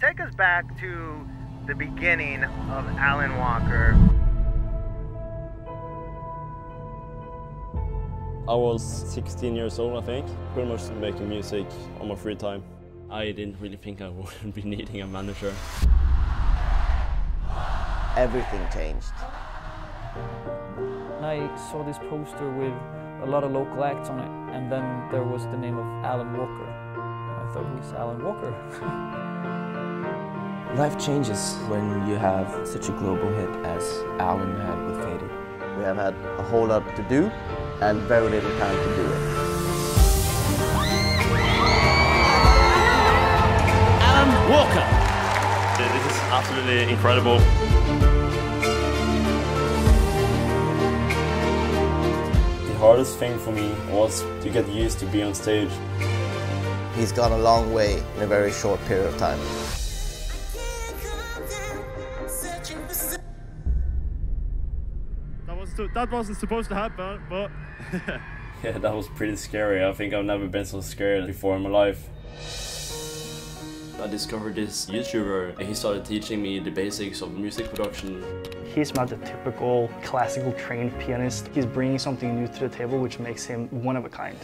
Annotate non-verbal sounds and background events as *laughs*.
take us back to the beginning of Alan Walker. I was 16 years old, I think, pretty much making music on my free time. I didn't really think I *laughs* would be needing a manager. Everything changed. I saw this poster with a lot of local acts on it, and then there was the name of Alan Walker. I thought, who's Alan Walker? *laughs* Life changes when you have such a global hit as Alan had with Faded. We have had a whole lot to do and very little time to do it. Alan Walker! This is absolutely incredible. The hardest thing for me was to get used to be on stage. He's gone a long way in a very short period of time. That, was that wasn't supposed to happen, but... *laughs* yeah, that was pretty scary. I think I've never been so scared before in my life. I discovered this YouTuber and he started teaching me the basics of music production. He's not the typical classical trained pianist. He's bringing something new to the table which makes him one of a kind.